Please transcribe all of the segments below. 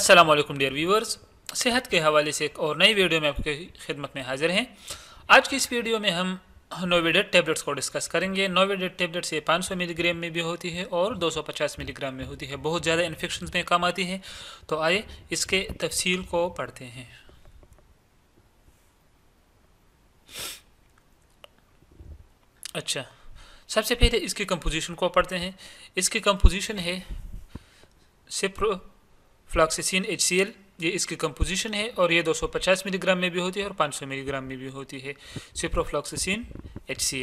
अस्सलाम वालेकुम dear viewers सेहत के हवाले से एक और नई वीडियो में आपकी खिदमत में हाजिर हैं। आज की इस वीडियो में हम नोविडेट टेबलेट्स को डिस्कस करेंगे। नोविडेट टेबलेट्स ये 500 मिलीग्राम में भी होती है और 250 मिलीग्राम में होती है। बहुत ज़्यादा इन्फेक्शन में काम आती है। तो आइए इसके तफसील को पढ़ते हैं। अच्छा सबसे पहले इसकी कंपोजिशन को पढ़ते हैं। इसकी कंपोजिशन है सिप्रो फ्लॉक्सिसिन एच ये इसकी कंपोजिशन है और ये 250 मिलीग्राम में भी होती है और 500 मिलीग्राम में भी होती है। सिप्रोफ्लॉक्सिसिन एच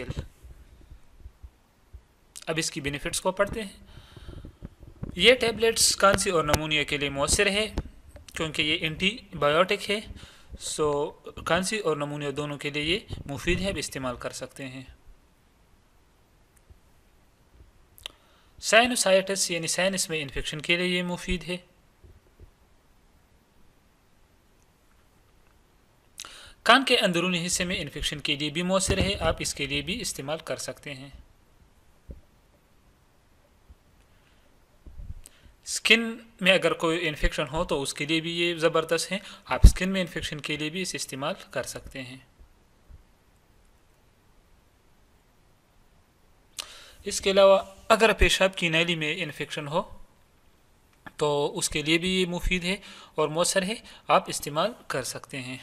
अब इसकी बेनिफिट्स को पढ़ते हैं। ये टैबलेट्स कांसी और नमूनिया के लिए मौसर है, क्योंकि ये एंटीबायोटिक है सो कांसी और नमूनिया दोनों के लिए ये मुफीद है, अब इस्तेमाल कर सकते हैं। साइनोसाइटिस यानी साइनस में इन्फेक्शन के लिए ये मुफीद है। कान के अंदरूनी हिस्से में इन्फेक्शन के लिए भी मौसर है, आप इसके लिए भी इस्तेमाल कर सकते हैं। स्किन में अगर कोई इन्फेक्शन हो तो उसके लिए भी ये ज़बरदस्त है, आप स्किन में इन्फेक्शन के लिए भी इसे इस्तेमाल कर सकते हैं। इसके अलावा अगर पेशाब की नैली में इन्फेक्शन हो तो उसके लिए भी ये मुफीद है और मौसर है, आप इस्तेमाल कर सकते हैं।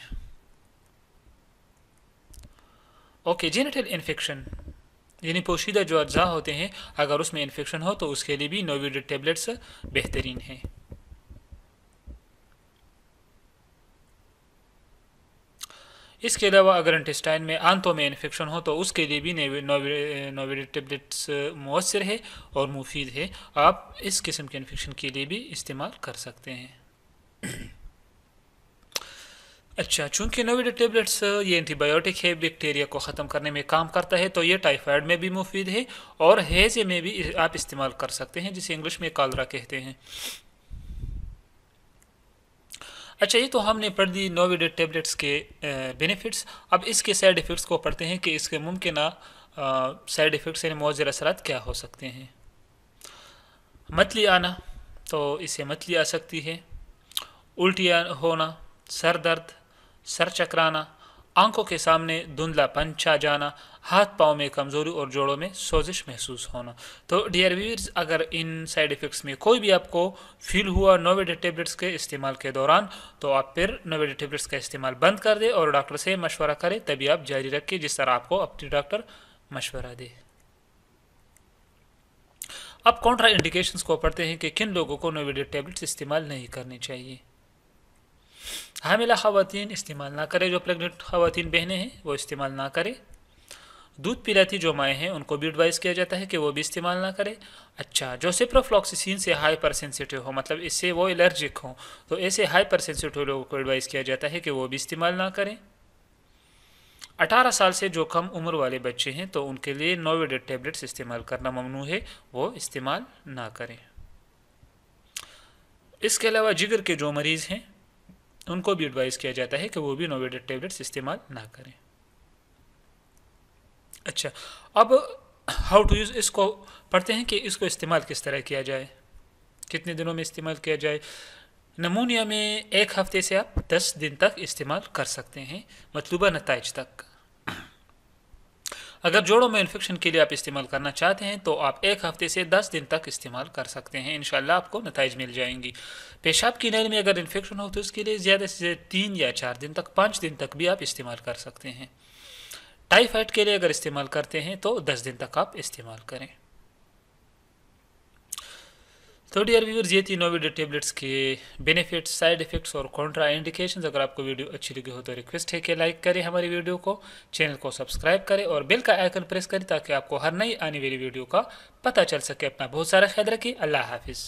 ओके जेनेटल इन्फेक्शन यानी पोशीदा जो अज्जा होते हैं, अगर उसमें इन्फेक्शन हो तो उसके लिए भी नोविड टेबलेट्स बेहतरीन हैं। इसके अलावा अगर इंटेस्टाइन में आंतों में इन्फेक्शन हो तो उसके लिए भी नोविड टेबलेट्स मौसर है और मुफीद है। आप इस किस्म के इन्फेक्शन के लिए भी इस्तेमाल कर सकते हैं। अच्छा चूँकि नोविड टेबलेट्स ये एंटीबायोटिक है, बैक्टीरिया को ख़त्म करने में काम करता है तो ये टाइफाइड में भी मुफीद है और हेज़े में भी आप इस्तेमाल कर सकते हैं, जिसे इंग्लिश में कालरा कहते हैं। अच्छा ये तो हमने पढ़ दी नोविड टेबलेट्स के बेनिफिट्स अब इसके साइड इफ़ेक्ट्स को पढ़ते हैं कि इसके मुमकिन साइड इफ़ेक्ट्स यानी मौजर असरात क्या हो सकते हैं। मतली आना तो इसे मतली आ सकती है। उल्टी होना, सर दर्द सर चकराना, आँखों के सामने धुंधला पंचा जाना, हाथ पाँव में कमज़ोरी और जोड़ों में सोजिश महसूस होना। तो डियर व्यूअर्स अगर इन साइड इफ़ेक्ट्स में कोई भी आपको फील हुआ नोवेड टेबलेट्स के इस्तेमाल के दौरान तो आप फिर नोवेड टेबलेट्स का इस्तेमाल बंद कर दें और डॉक्टर से मशवरा करें, तभी आप जारी रखें जिस तरह आपको अपनी डॉक्टर मशवरा दे। अब कॉन्ट्रा इंडिकेशंस को पढ़ते हैं कि किन लोगों को नोवेड टेबलेट्स इस्तेमाल नहीं करनी चाहिए। हामिला खातन इस्तेमाल ना करें, जो प्रेगनेंट खातन बहनें हैं, वो इस्तेमाल ना करें। दूध पिलाती जो माएँ हैं, उनको भी एडवाइस किया जाता है कि वो भी इस्तेमाल ना करें। अच्छा जो सिप्रोफ्लॉक्सिसिन से हाइपर सेंसिटिव हो मतलब इससे वो एलर्जिक हो तो ऐसे हाइपर सेंसिटिव लोगों को एडवाइस किया जाता है कि वो भी इस्तेमाल ना करें। अठारह साल से जो कम उम्र वाले बच्चे हैं तो उनके लिए नोवेडेड टेबलेट्स इस्तेमाल करना ममनू है, वो इस्तेमाल ना करें। इसके अलावा जिगर के जो मरीज़ हैं उनको भी एडवाइस किया जाता है कि वो भी नोवेडेड टेबलेट्स इस्तेमाल ना करें। अच्छा अब हाउ टू यूज़ इसको, पढ़ते हैं कि इसको इस्तेमाल किस तरह किया जाए। कितने दिनों में इस्तेमाल किया जाए। नमूनिया में एक हफ़्ते से आप दस दिन तक इस्तेमाल कर सकते हैं, मतलूबा नतज तक। अगर जोड़ों में इन्फेक्शन के लिए आप इस्तेमाल करना चाहते हैं तो आप एक हफ़्ते से दस दिन तक इस्तेमाल कर सकते हैं। इन आपको नतज मिल जाएँगी। पेशाब की नल में अगर इन्फेक्शन हो तो उसके लिए ज़्यादा से ज़्यादा तीन या चार दिन तक, पाँच दिन तक भी आप इस्तेमाल कर सकते हैं। टाइफाइड के लिए अगर इस्तेमाल करते हैं तो दस दिन तक आप इस्तेमाल करें। तो डियर व्यूअर्स ये थी नोविड टेबलेट्स के बेनिफिट्स साइड इफेक्ट्स और कॉन्ट्रा इंडिकेशन अगर आपको वीडियो अच्छी लगी हो तो रिक्वेस्ट है कि लाइक करें हमारी वीडियो को चैनल को सब्सक्राइब करें और बेल का आइकन प्रेस करें ताकि आपको हर नई आने वाली वीडियो का पता चल सके। अपना बहुत सारा ख्याल रखिए। अल्लाह हाफिज़।